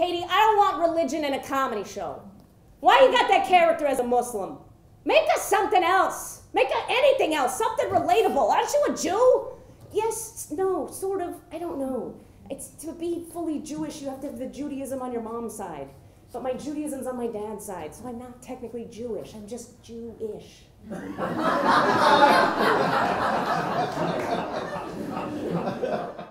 Katie, I don't want religion in a comedy show. Why you got that character as a Muslim? Make us something else. Make us anything else, something relatable. Aren't you a Jew? Yes, no, sort of. I don't know. It's to be fully Jewish, you have to have the Judaism on your mom's side. But my Judaism's on my dad's side, so I'm not technically Jewish. I'm just Jewish.